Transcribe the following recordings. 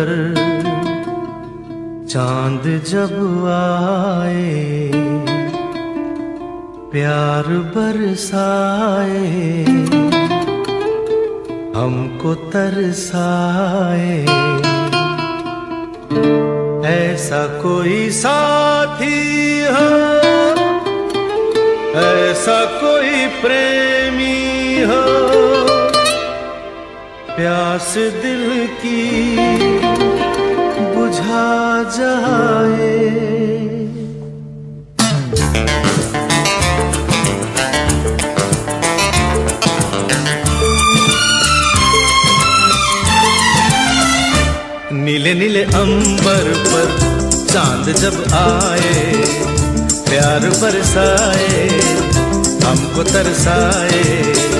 पर चाँद जब आए, प्यार बरसाए, हमको तरसाए। ऐसा कोई साथी हो, ऐसा कोई प्रेमी हो। प्यास दिल की बुझा जाए। नीले नीले अंबर पर चाँद जब आए, प्यार बरसाए, हमको तरसाए।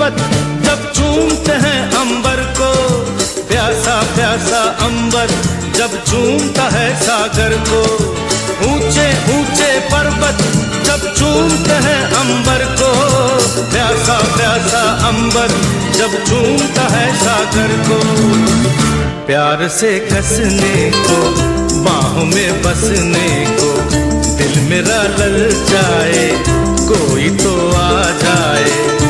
पर्वत जब चूमते हैं अंबर को, प्यासा प्यासा अंबर जब चूमता है सागर को। ऊँचे ऊँचे पर्वत जब चूमते हैं अंबर को, प्यासा प्यासा अंबर जब चूमता है सागर को। प्यार से कसने को, बाहों में बसने को, दिल मेरा लल जाए, कोई तो आ जाए।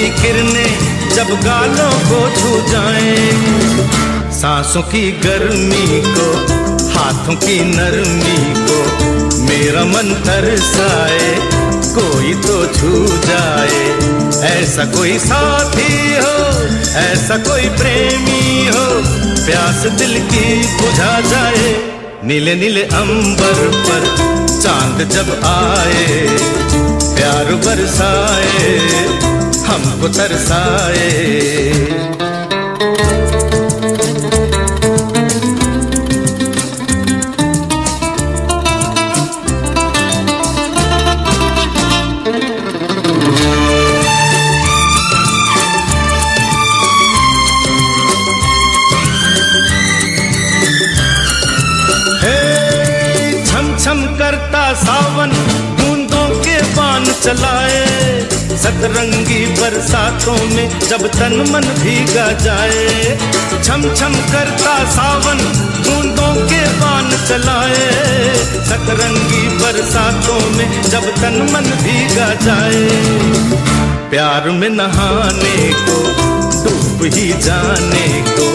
तपती किरणें जब गालों को छू जाए, सांसों की गर्मी को, हाथों की नरमी को, मेरा मन तरसाए, कोई तो छू जाए। ऐसा कोई साथी हो, ऐसा कोई प्रेमी हो, प्यास दिल की बुझा जाए। नीले नीले अंबर पर चाँद जब आए, प्यार बरसाए। हमको तरसाए। करता सावन के चलाए। सतरंगी बरसातों में जब तन मन भीगा जाए, छम छम करता सावन बूंदों के बान चलाए। सतरंगी बरसातों में जब तन मन भीगा जाए, प्यार में नहाने को, डूब ही जाने को,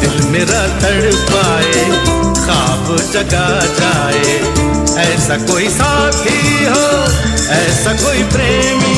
दिल मेरा तड़पाए, खाब जगा जाए। ऐसा कोई साथी हो, ऐसा कोई प्रेमी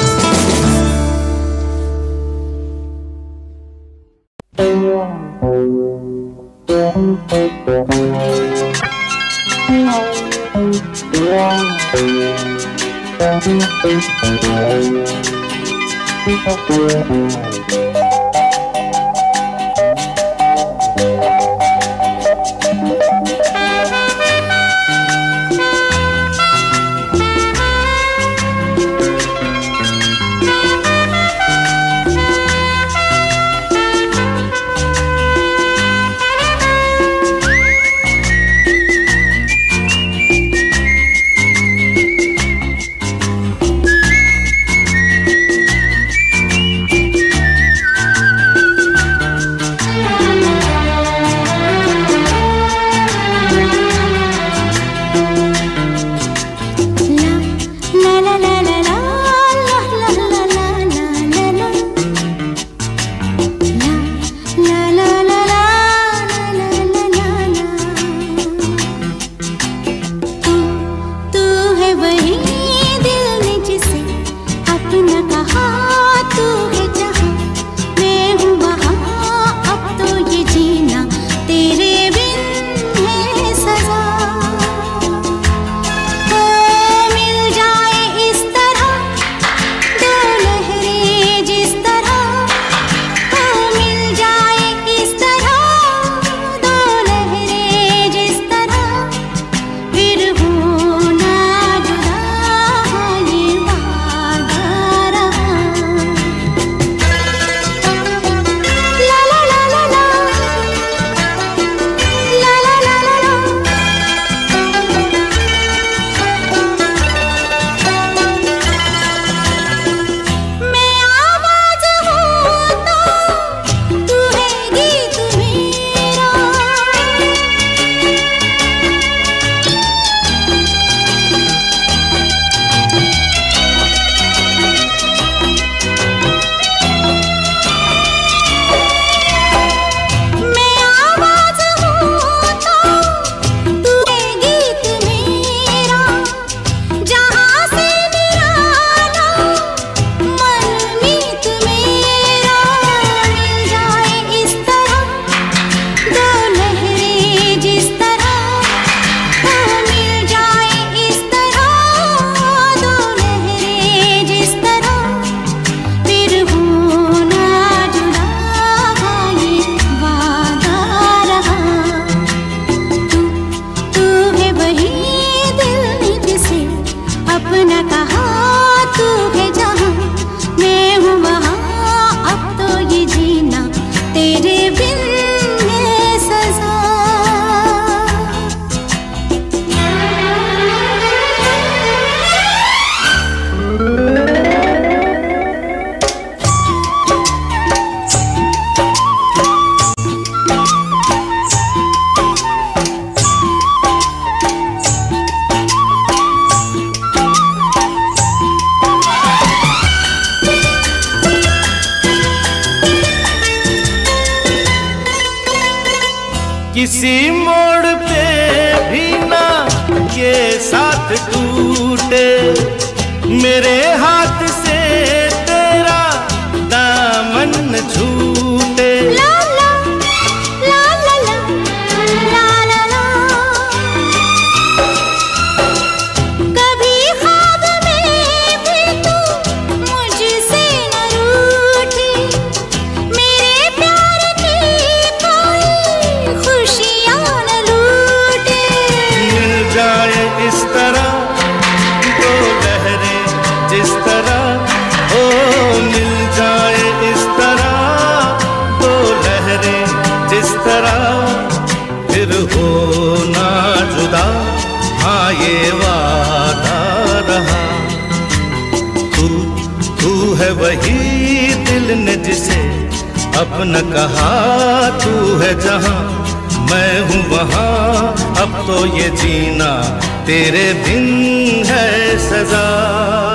न कहा तू है जहाँ, मैं हूँ वहाँ। अब तो ये जीना तेरे बिन है सजा।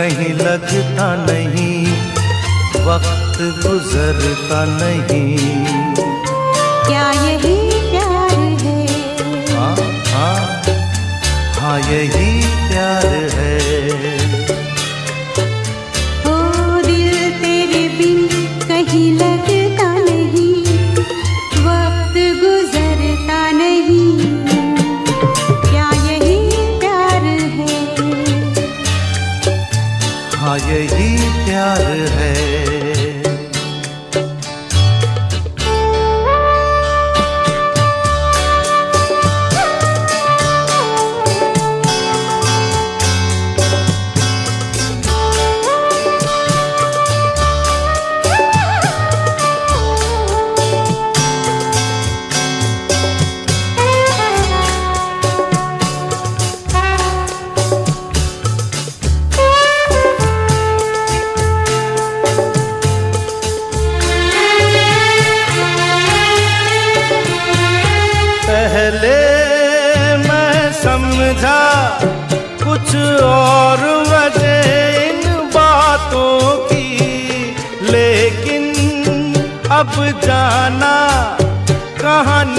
कहीं लगता नहीं वक्त गुजरता नहीं। क्या यही प्यार है? हाँ हाँ हाँ यही प्यार है।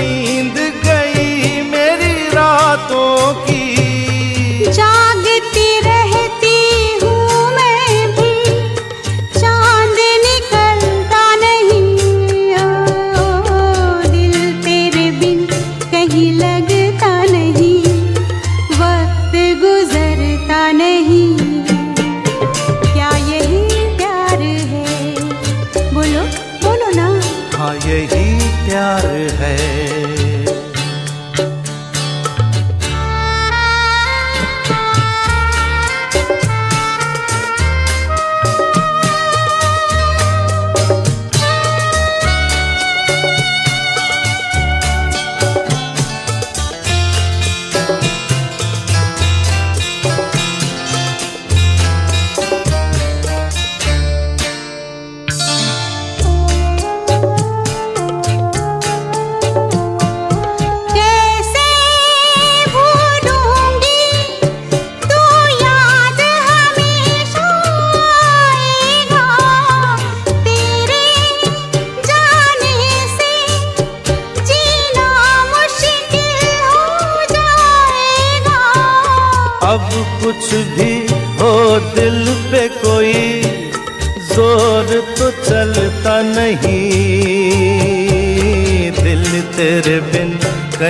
नींद गई मेरी रातों की। जागती रहती हूँ मैं भी। चाँद निकलता नहीं ओ, दिल तेरे बिन कहीं लगता नहीं। वक्त गुजरता नहीं। क्या यही प्यार है? बोलो बोलो ना। यही प्यार है।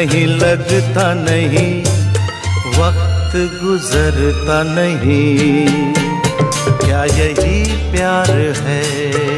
कहीं लगता नहीं वक्त गुजरता नहीं। क्या यही प्यार हाँ?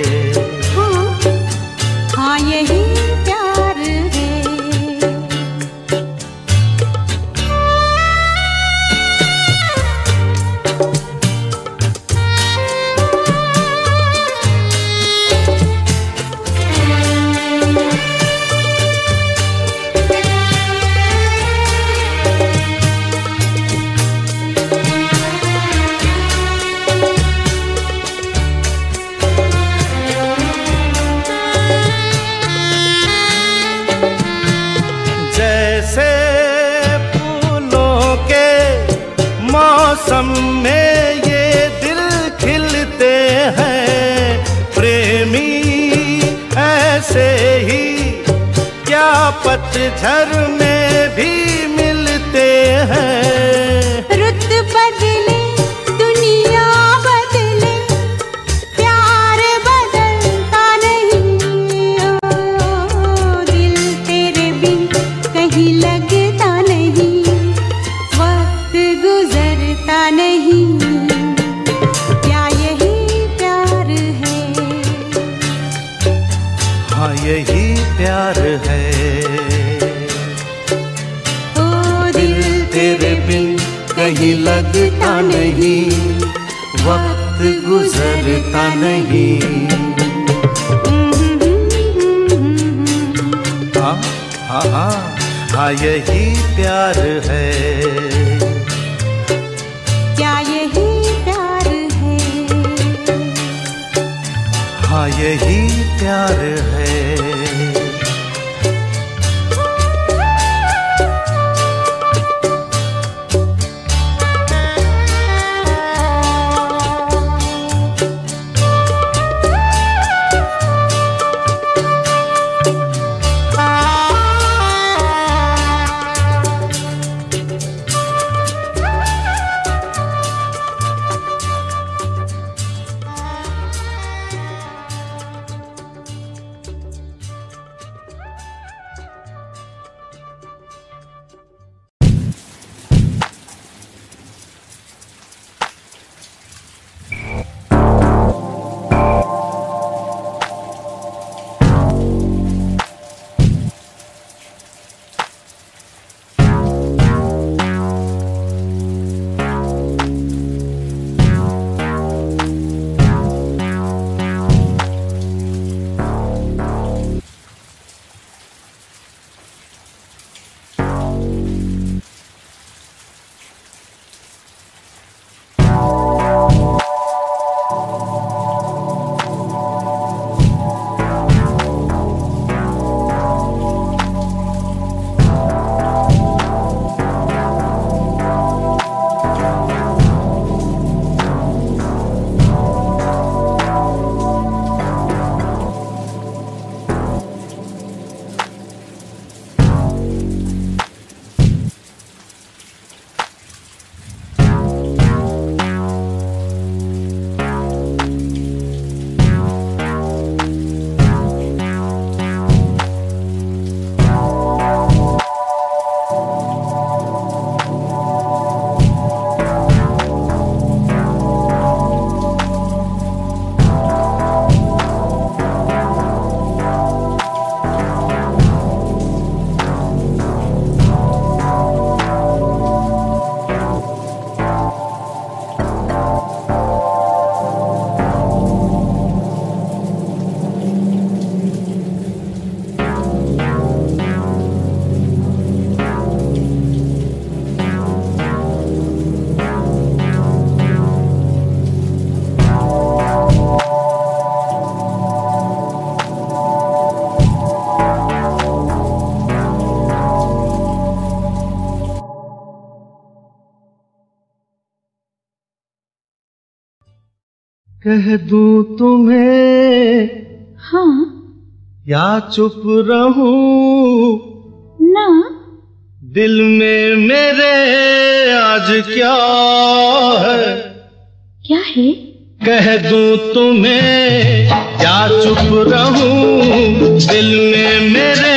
पतझर में भी यही प्यार है। कह दू तुम्हें। हाँ। या चुप रहू? ना। दिल में मेरे आज क्या है? क्या है? कह दू तुम्हें या चुप रहू? दिल में मेरे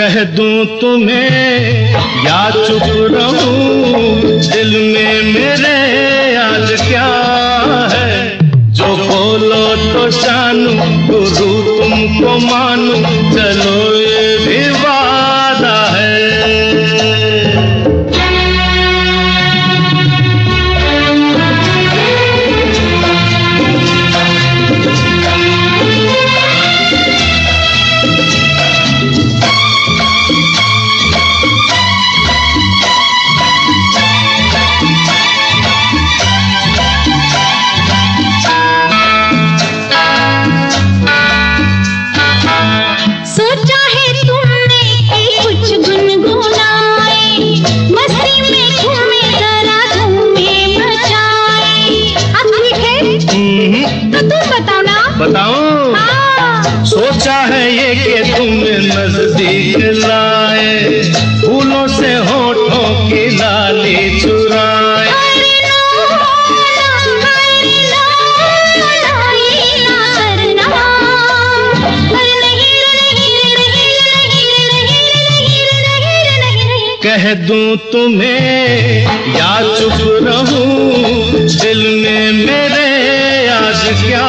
कह दूँ तुम्हें या चुप रहूँ दिल में मेरे याद क्या है जो बोलो तो जानू गुरु तुमको मानू चलो ये भी दूँ तुम्हें। या चुप रहूँ, दिल में मेरे आज क्या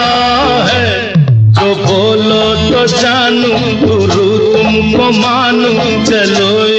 है? जो बोलो तो जानू, गुरु तुमको मानू, चलो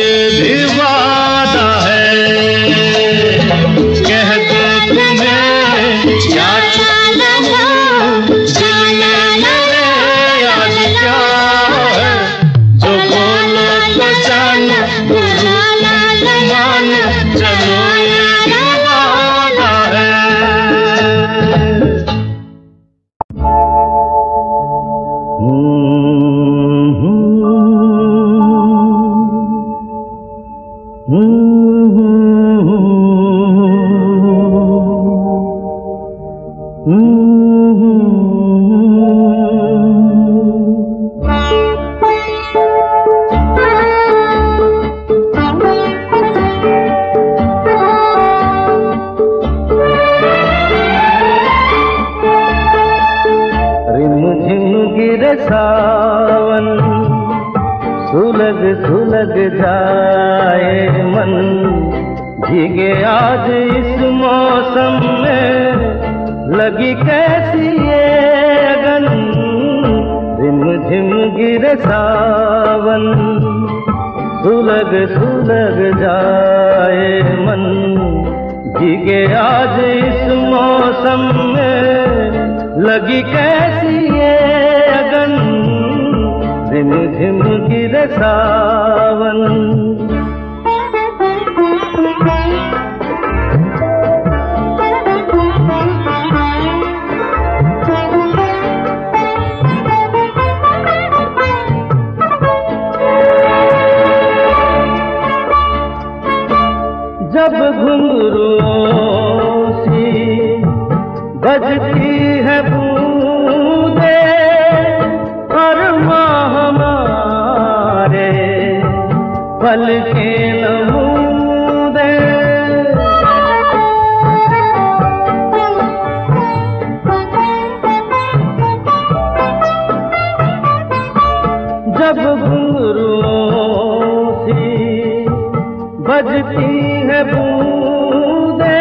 बजती है बूंदे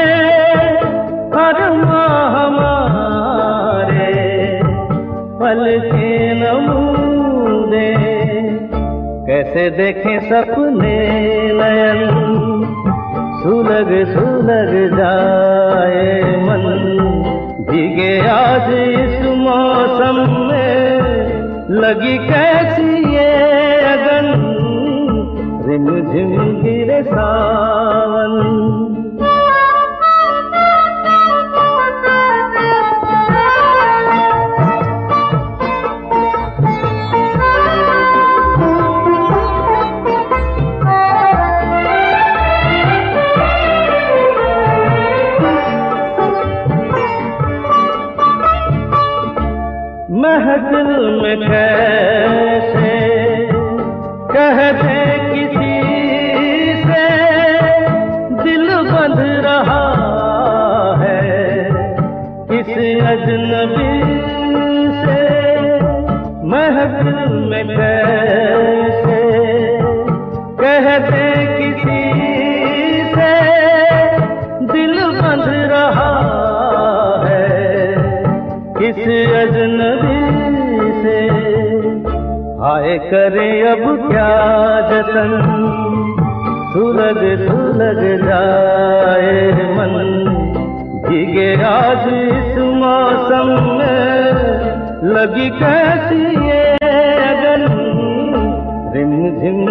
हर माह हमारे पल के नमूने। कैसे देखें सपने नयन, सुलग सुलग जाए मन। भीगे आज इस मौसम में, लगी कैसी गिरे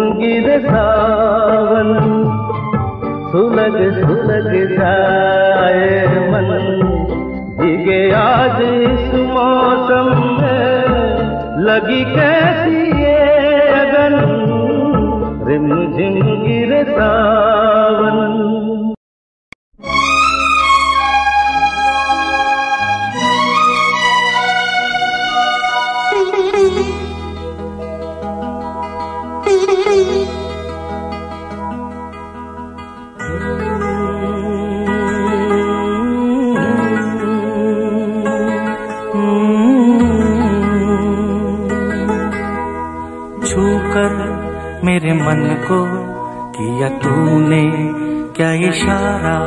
गिर सावन, सुलग सुलग जाए मन। भीगे आज इस मौसम में लगी कैसी ये अगन। रिम झिम गिर सावन मन को किया तूने क्या इशारा?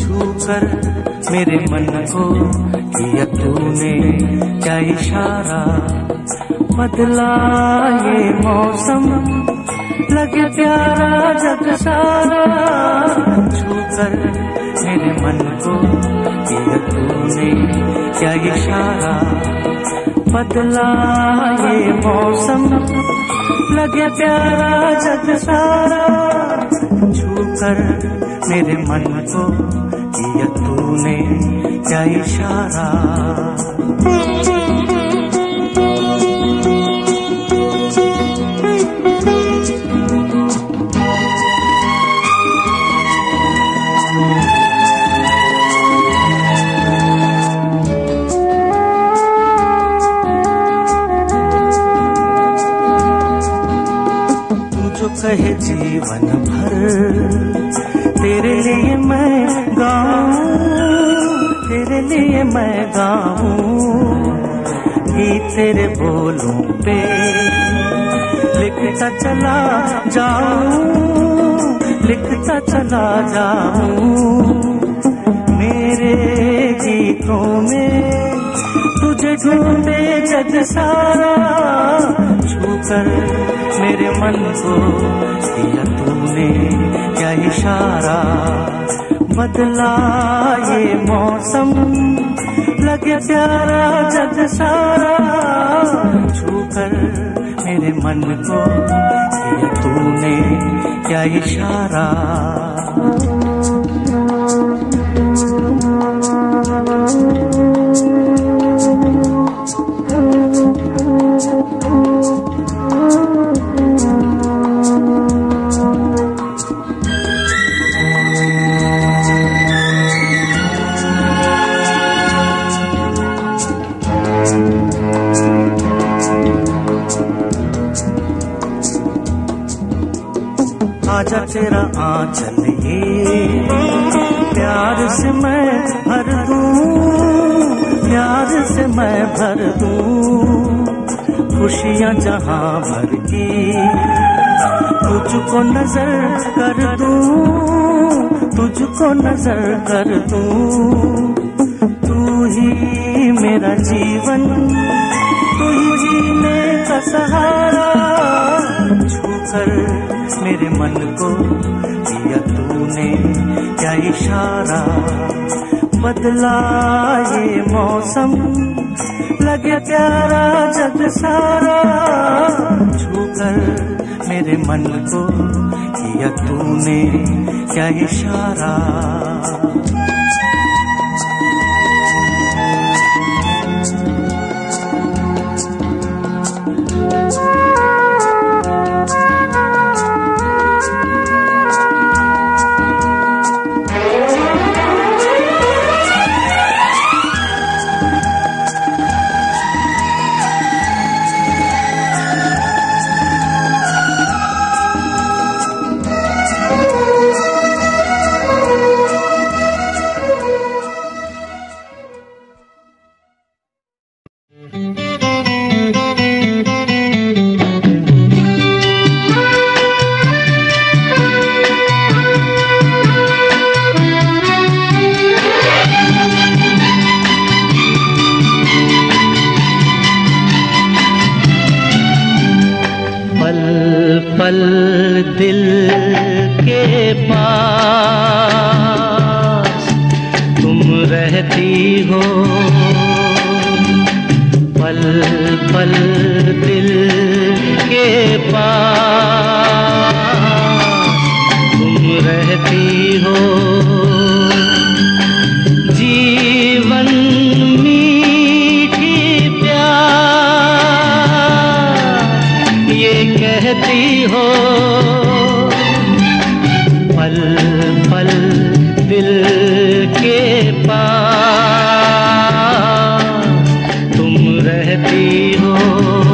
छू कर मेरे मन को किया तूने क्या इशारा? बदला ये मौसम लगे प्यारा जग सारा छू कर मेरे मन को तूने क्या इशारा? बदला ये मौसम, लगे प्यारा जग सारा छू कर मेरे मन को तूने क्या इशारा? जो कहे जीवन भर, तेरे लिए मैं गाऊं, तेरे लिए मैं गाऊं गीत तेरे बोलों पे, लिखता चला जाऊँ, लिखता चला जाऊँ, मेरे गीतों में तुझे ढूंढे जग सारा छू कर मेरे मन को किया तूने क्या इशारा? बदला ये मौसम, लगे प्यारा जग सारा छू कर मेरे मन को किया तूने क्या इशारा? तुझको नज़र कर दूँ तुझको नज़र कर दूँ तू ही मेरा जीवन, तू ही का सहारा। छूकर मेरे मन को दिया तूने, क्या इशारा? बदला ये मौसम, लगे प्यारा जग सारा। छूकर मेरे मन को किया तूने क्या इशारा? रहती हो।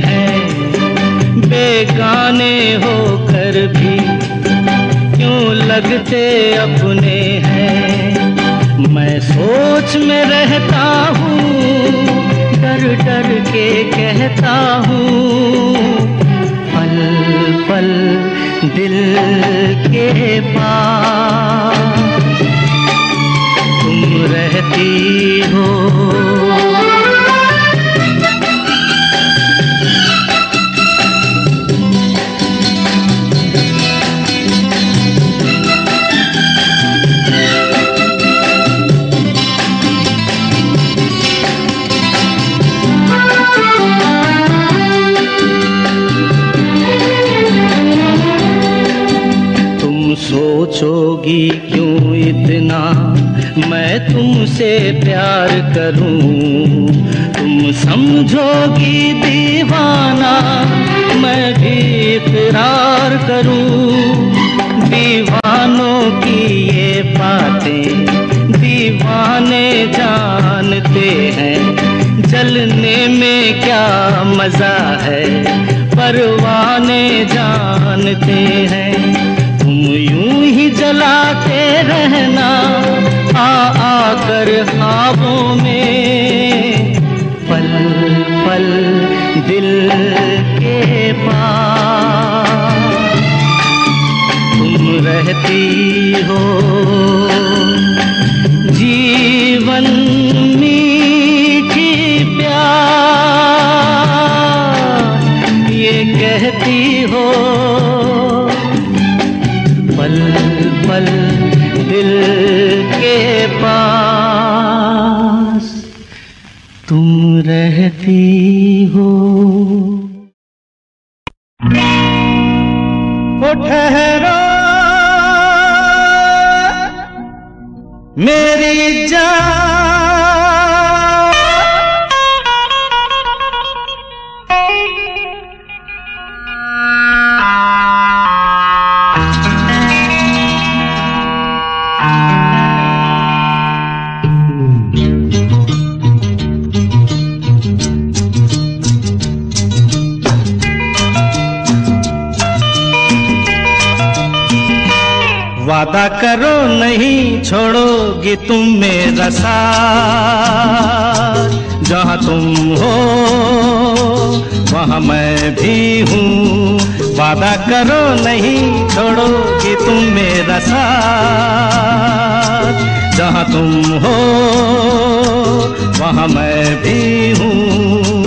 हैं। बेगाने होकर भी क्यों लगते अपने हैं? मैं सोच में रहता हूँ, डर डर के कहता हूँ, पल पल दिल के पास। तुम रहती हो सोचोगी क्यों इतना? मैं तुमसे प्यार करूँ। तुम समझोगी दीवाना, मैं भी इकरार करूँ। दीवानों की ये बातें दीवाने जानते हैं। जलने में क्या मज़ा है, परवाने जानते हैं। जलाते रहना, आ आकर ख्वाबों में। पल पल दिल के पास तुम रहती हो। जीवन मीठी प्यार ये कहती हो पल दिल के पास तुम रहती हो। ठहरा मेरे छोड़ोगी तुम मेरा साथ, जहाँ तुम हो, वहाँ मैं भी हूँ। वादा करो नहीं, छोड़ो कि तुम मेरा साथ, जहाँ तुम हो, वहाँ मैं भी हूँ।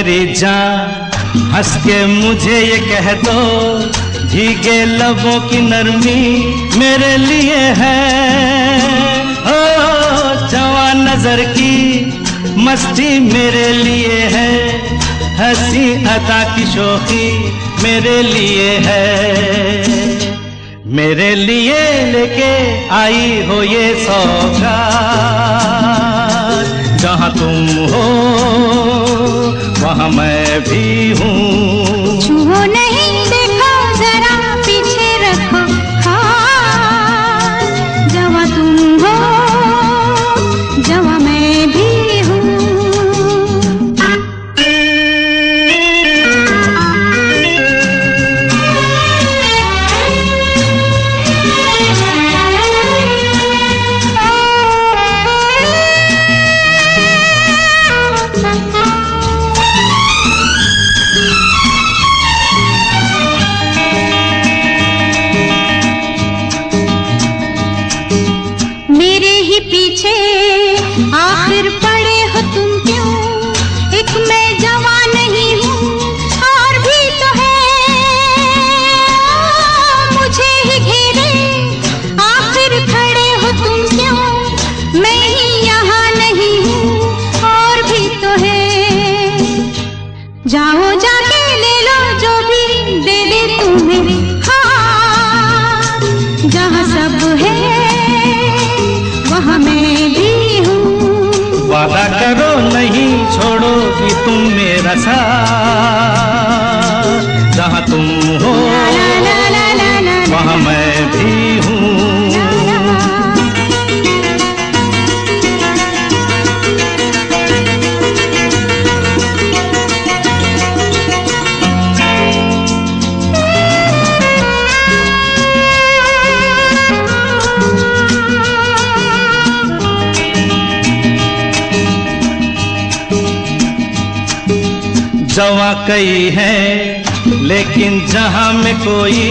मेरी जान, हंस के मुझे ये कह दो, भीगे लबों की नरमी मेरे लिए है। ओ जवान नज़र की मस्ती मेरे लिए है, हँसी अदा की शोखी मेरे लिए है। मेरे लिए लेके आई हो ये सौगात, जहाँ तुम हो वहाँ मैं भी हूँ। छुओ नहीं वादा करो नहीं छोड़ोगी तुम मेरा साथ। जहाँ तुम हो वहाँ मैं कई है। लेकिन जहाँ में कोई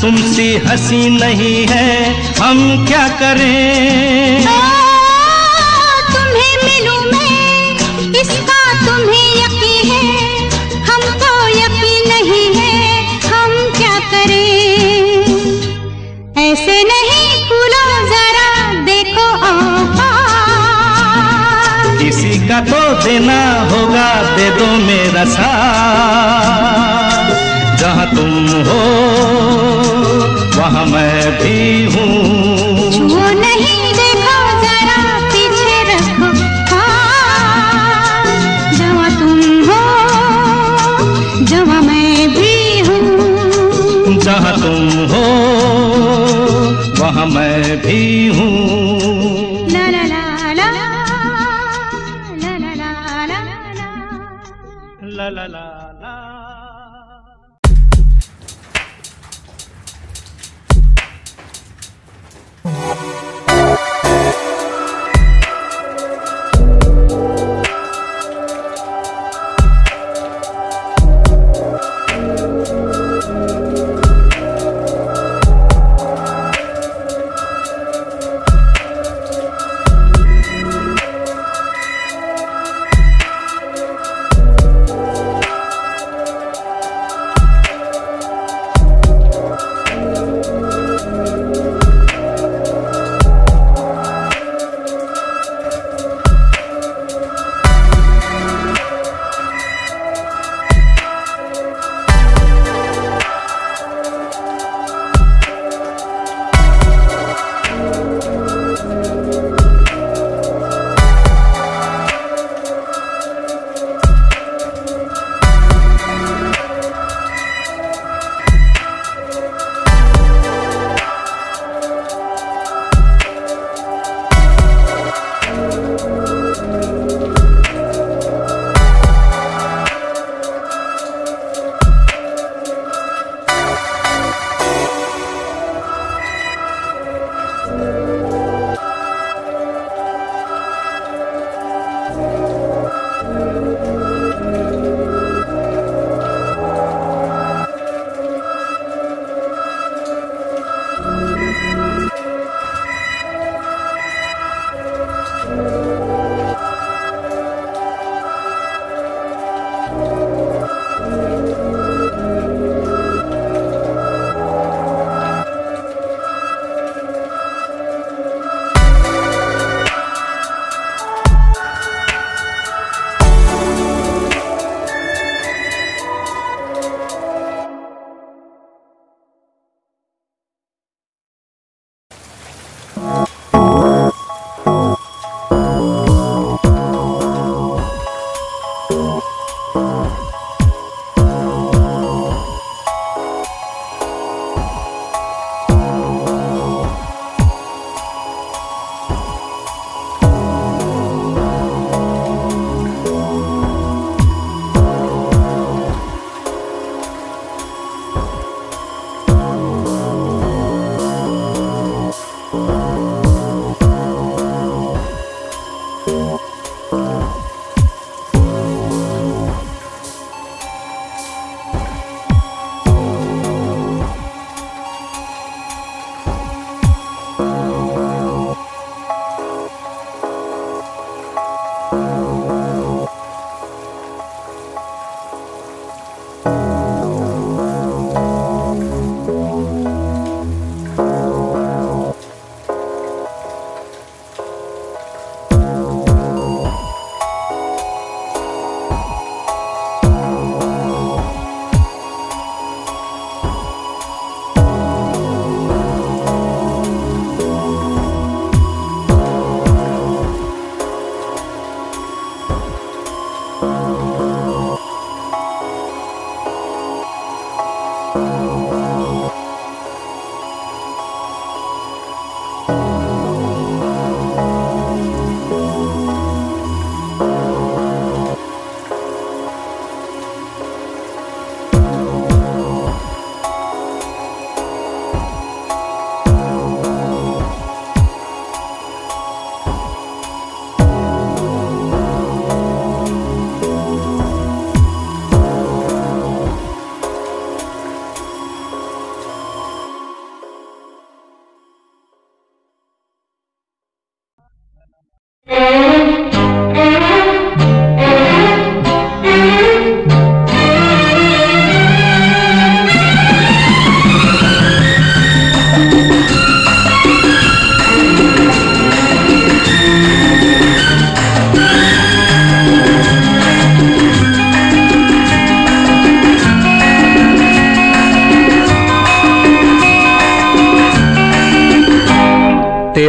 तुमसी हँसी नहीं है हम क्या करें? ओ, तुम्हें मिलूं मैं इसका तुम्हें यकीन है। हमको यकीन नहीं है हम क्या करें? ऐसे नहीं जरा देखो किसी का तो देना होगा। दे दो मेरा साथ। जहाँ तुम हो वहाँ मैं भी हूँ। छुओ नहीं देखो जरा पीछे रखो। हाँ तुम हो मैं भी हूँ। जहाँ तुम हो वहाँ मैं भी हूँ।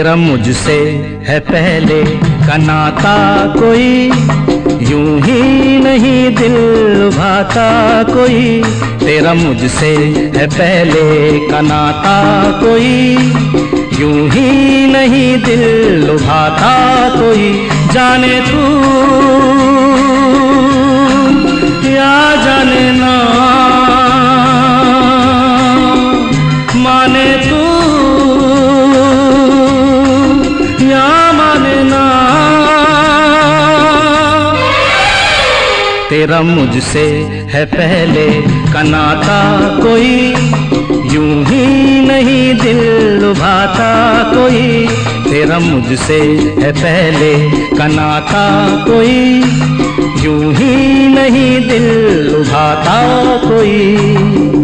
तेरा मुझसे है पहले का नाता कोई, यूँ ही नहीं दिल भाता कोई। तेरा मुझसे है पहले का नाता कोई, यूँ ही नहीं दिल लुभाता कोई। जाने तू तेरा मुझसे है पहले का नाता कोई, यूँ ही नहीं दिल लुभाता कोई, तेरा मुझसे है पहले का नाता कोई, यूँ ही नहीं दिल लुभाता कोई।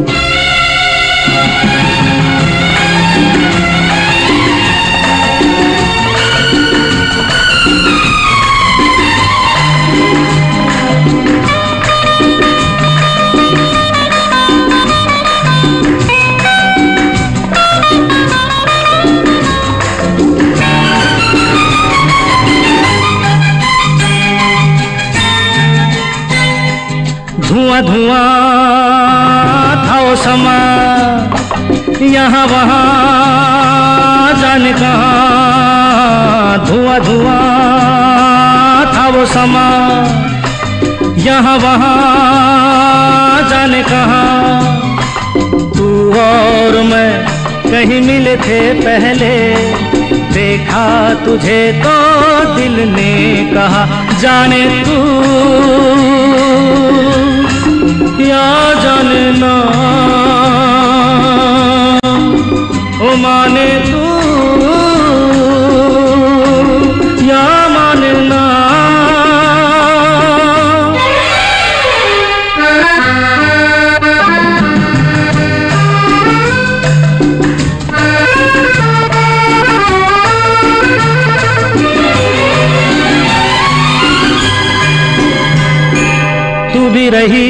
यहाँ वहाँ जाने कहा। तू और मैं कहीं मिले थे पहले। देखा तुझे तो दिल ने कहा, जाने तू। या जाने ना रही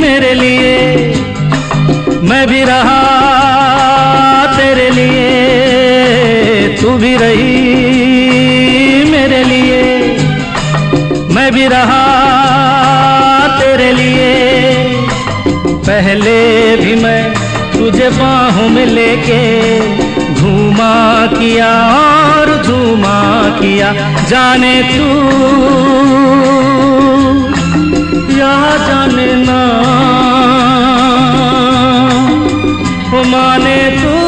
मेरे लिए। मैं भी रहा तेरे लिए। तू भी रही मेरे लिए। मैं भी रहा तेरे लिए। पहले भी मैं तुझे बाहों में लेके घूमा किया और झूमा किया। जाने तू या जाने ना। माने तू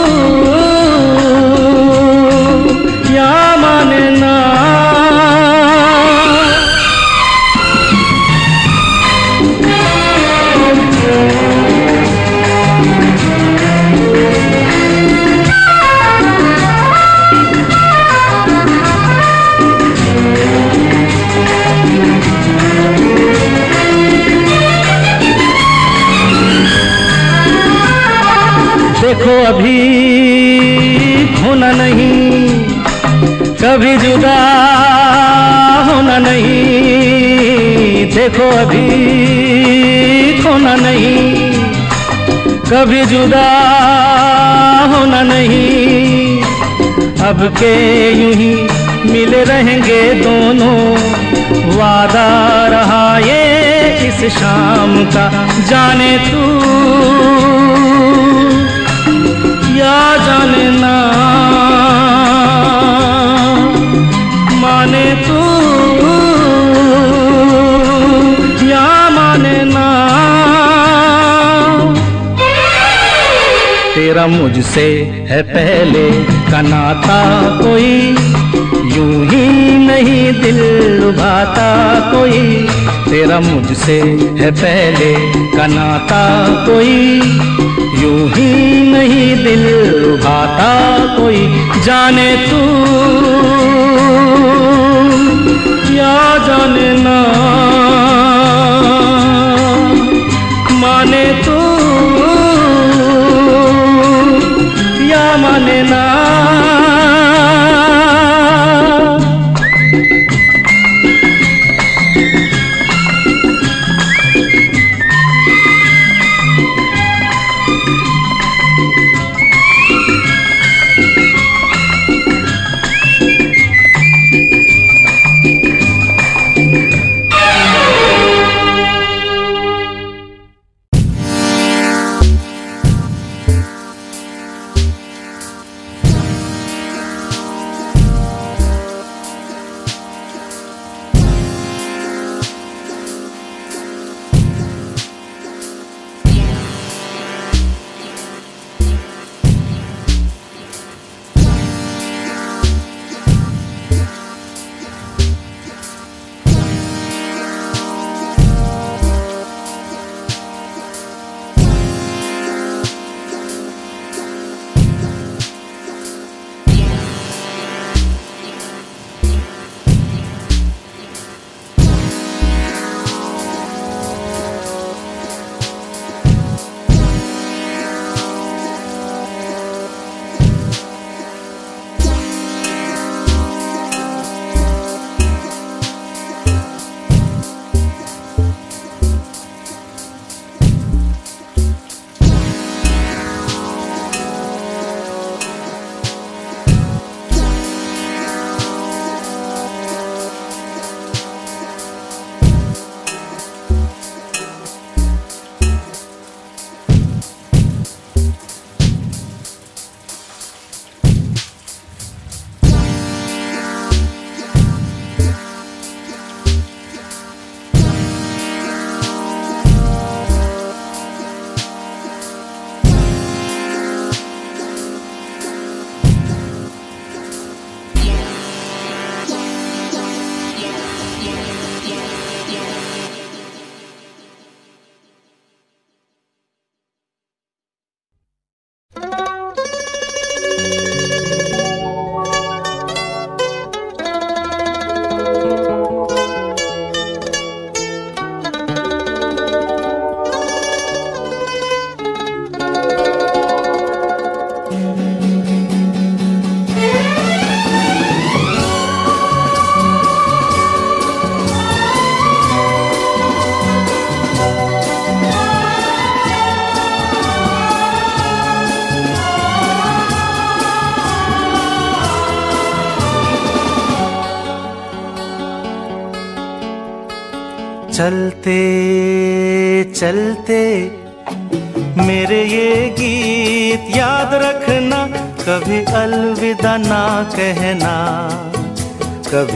जुदा होना नहीं। अब के यूँ ही मिल रहेंगे दोनों। वादा रहा ये इस शाम का। जाने तू तेरा मुझसे है पहले का नाता कोई, यूँ ही नहीं दिल लुभाता कोई। तेरा मुझसे है पहले का नाता कोई, यूँ ही नहीं दिल लुभाता कोई। जाने तू, या जाने ना। ना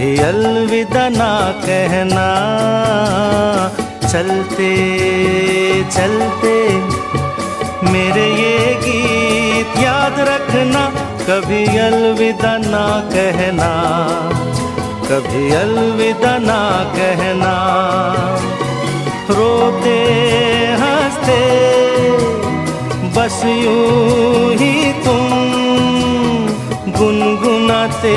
कभी अलविदा ना कहना। चलते चलते, मेरे ये गीत याद रखना। कभी अलविदा ना कहना, कभी अलविदा ना कहना। रोते, हँसते, बस यूँ ही तुम गुनगुनाते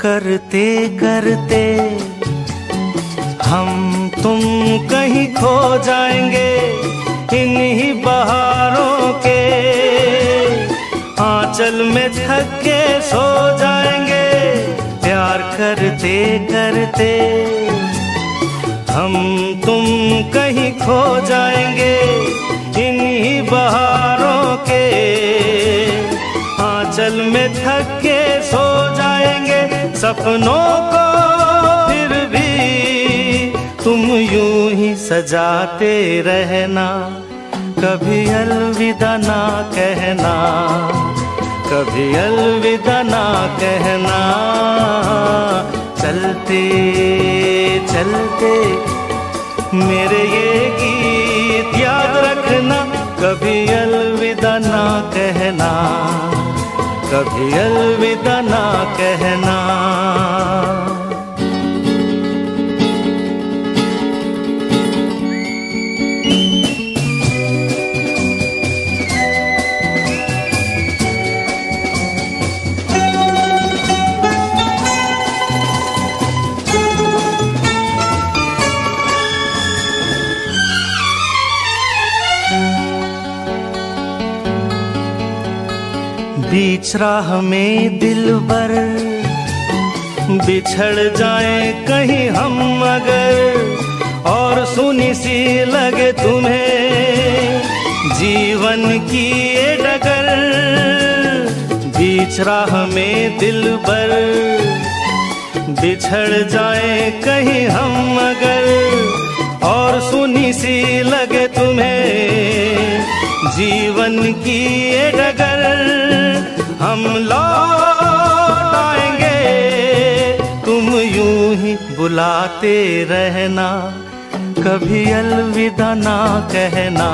करते करते। हम तुम कहीं खो जाएँगे इन्हीं बहारों के। आंचल में थक के सो जाएँगे, प्यार करते करते। हम तुम कहीं खो जाएँगे इन्हीं बहारों के। आंचल में थक के सो जाएँगे सपनों को फिर भी। तुम यूँ ही सजाते रहना, कभी अलविदा ना कहना, कभी अलविदा ना कहना। चलते चलते, मेरे ये गीत याद रखना, कभी अलविदा ना कहना। कभी अलविदा ना कहना। बीच राह में दिल बर बिछड़ जाए कहीं हम अगर, और सुनी सी लगे तुम्हें। जीवन की ये डगर, बीच राह में दिल बर बिछड़ जाए कहीं हम अगर, और सुनी सी लगे तुम्हें। जीवन की ये डगर। हम लौट आएँगे। तुम यूँ ही बुलाते रहना। कभी अलविदा ना कहना।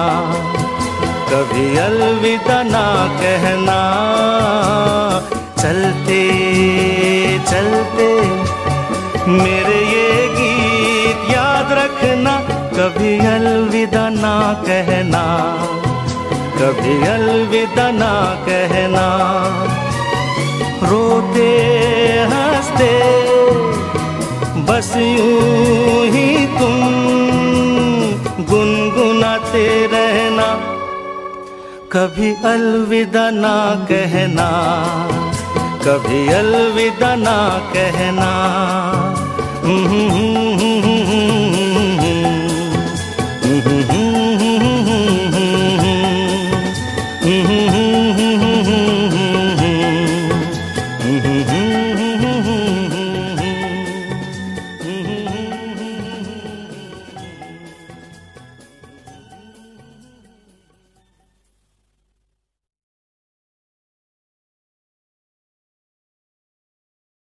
कभी अलविदा ना कहना। चलते चलते, मेरे ये गीत याद रखना। कभी अलविदा ना कहना। कभी अलविदा ना कहना। रोते हँसते बस यूँ ही तुम गुनगुनाते रहना। कभी अलविदा ना कहना कभी अलविदा ना कहना। हम्म,